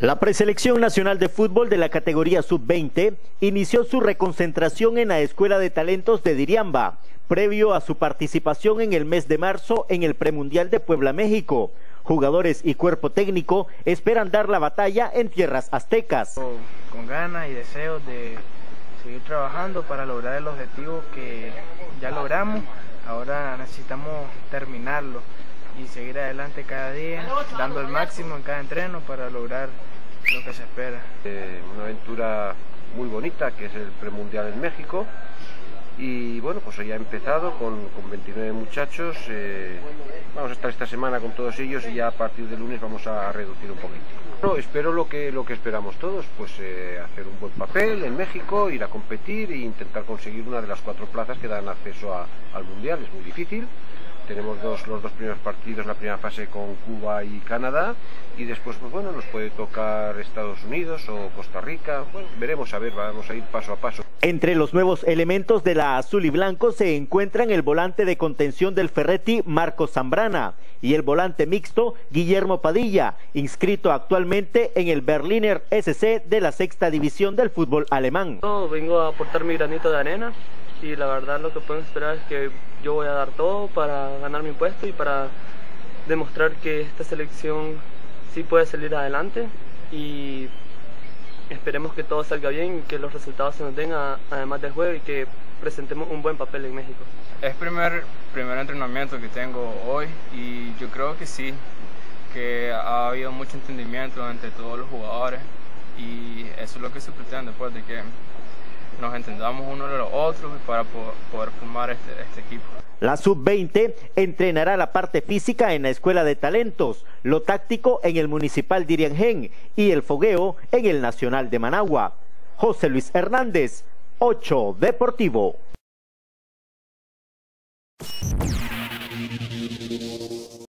La preselección nacional de fútbol de la categoría sub-20 inició su reconcentración en la Escuela de Talentos de Diriamba, previo a su participación en el mes de marzo en el Premundial de Puebla, México. Jugadores y cuerpo técnico esperan dar la batalla en tierras aztecas. Con ganas y deseos de seguir trabajando para lograr el objetivo que ya logramos, ahora necesitamos terminarlo y seguir adelante cada día, dando el máximo en cada entreno para lograr lo que se espera. Eh, una aventura muy bonita que es el premundial en México. Y bueno pues ya ha empezado con, con 29 muchachos. Eh, vamos a estar esta semana con todos ellos y ya a partir de lunes vamos a reducir un poquito. No, espero lo que lo que esperamos todos pues eh, hacer un buen papel en México ir a competir e intentar conseguir una de las cuatro plazas que dan acceso a, al mundial. Es muy difícil tenemos dos, los dos primeros partidos, la primera fase con Cuba y Canadá, y después, pues bueno, nos puede tocar Estados Unidos o Costa Rica. Bueno, veremos a ver, vamos a ir paso a paso. Entre los nuevos elementos de la azul y blanco se encuentran el volante de contención del Ferretti, Marco Zambrana, y el volante mixto, Guillermo Padilla, inscrito actualmente en el Berliner SC de la sexta división del fútbol alemán. vengo a aportar mi granito de arena y la verdad lo que pueden esperar es que yo voy a dar todo para ganar mi puesto y para demostrar que esta selección sí puede salir adelante y esperemos que todo salga bien y que los resultados se nos den además del juego y que presentemos un buen papel en México. Es primer primer entrenamiento que tengo hoy y yo creo que sí, que ha habido mucho entendimiento entre todos los jugadores y eso es lo que se pretende después de que nos entendamos uno de los otros para poder formar este, este equipo. La sub-20 entrenará la parte física en la Escuela de Talentos, lo táctico en el Municipal de y el fogueo en el Nacional de Managua. José Luis Hernández, 8 Deportivo.